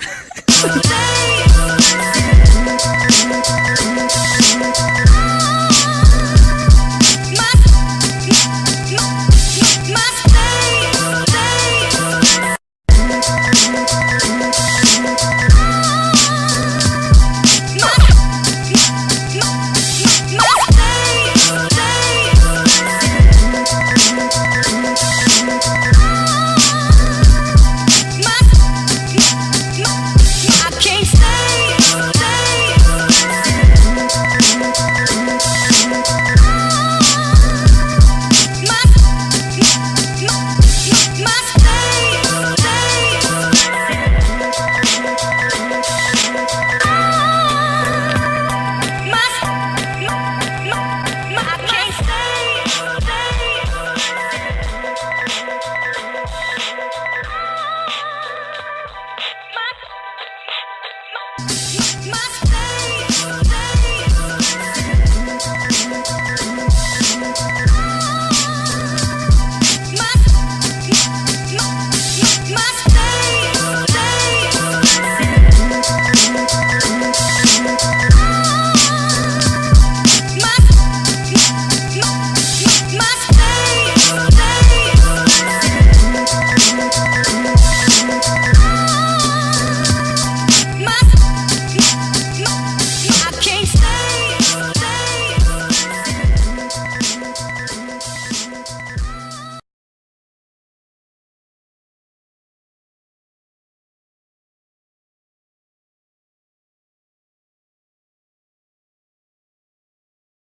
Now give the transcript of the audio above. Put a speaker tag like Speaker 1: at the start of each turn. Speaker 1: up. My